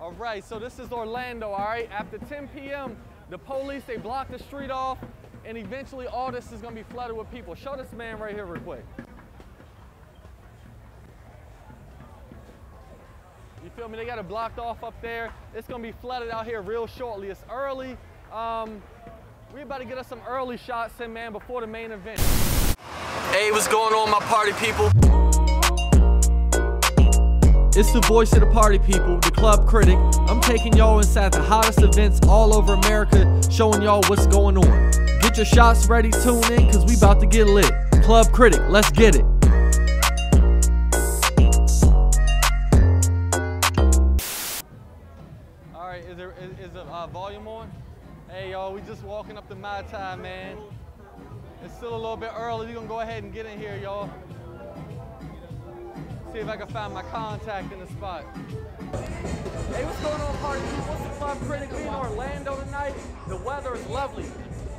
All right, so this is Orlando, all right? After 10 p.m., the police, they block the street off, and eventually all this is gonna be flooded with people. Show this man right here real quick. You feel me? They got it blocked off up there. It's gonna be flooded out here real shortly. It's early. Um, we about to get us some early shots in, man, before the main event. Hey, what's going on, my party people? It's the voice of the party people, the club critic. I'm taking y'all inside the hottest events all over America, showing y'all what's going on. Get your shots ready, tune in, cause we about to get lit. Club critic, let's get it. All right, is there is, is the uh, volume on? Hey y'all, we just walking up to Mai Thai, man. It's still a little bit early. We're gonna go ahead and get in here, y'all. See if I can find my contact in the spot. Hey, what's going on, party people? What's the club critic? We in Orlando tonight. The weather is lovely.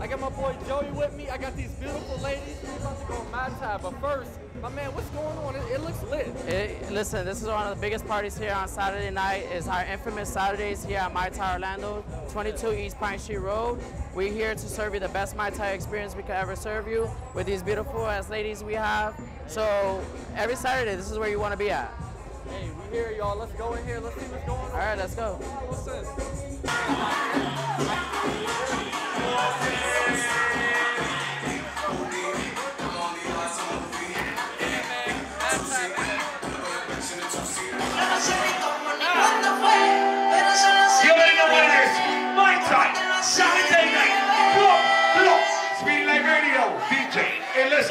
I got my boy Joey with me. I got these beautiful ladies. We about to go Mai Thai. But first, my man, what's going on? It, it looks lit. It, listen, this is one of the biggest parties here on Saturday night. It's our infamous Saturdays here at Mai Thai Orlando, 22 East Pine Street Road. We're here to serve you the best Mai Thai experience we could ever serve you with these beautiful ass ladies we have. So every Saturday, this is where you want to be at. Hey, we here, y'all. Let's go in here. Let's see what's going on. All right, let's go. What's this? You already know what. Mai Thai. Saturday night. Block, block. Speed Live Radio. DJ. And let's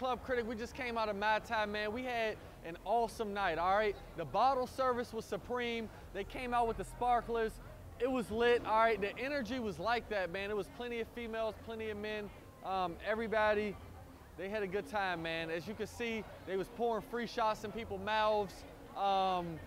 Club Critic. We just came out of Mai Thai, man. We had an awesome night, all right? The bottle service was supreme. They came out with the sparklers. It was lit, all right? The energy was like that, man. It was plenty of females, plenty of men. Um, everybody, they had a good time, man. As you can see, they was pouring free shots in people's mouths. Um,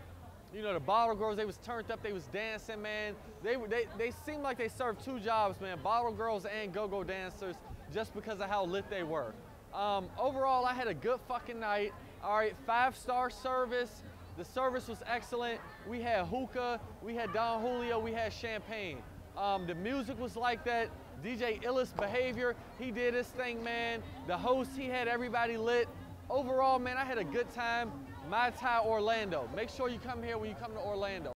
you know, the bottle girls, they was turned up, they was dancing, man. They, they, they seemed like they served two jobs, man, bottle girls and go-go dancers, just because of how lit they were. Um, overall, I had a good fucking night. All right, five-star service. The service was excellent. We had hookah, we had Don Julio, we had champagne. Um, the music was like that. DJ Illis Behavior, he did his thing, man. The host, he had everybody lit. Overall, man, I had a good time. Mai Thai Orlando. Make sure you come here when you come to Orlando.